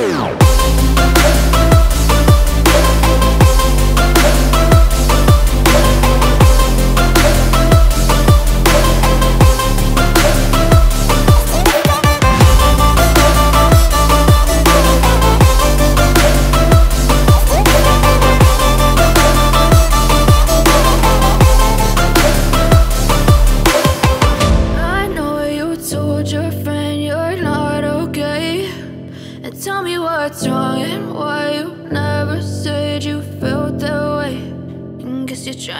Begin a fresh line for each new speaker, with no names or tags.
As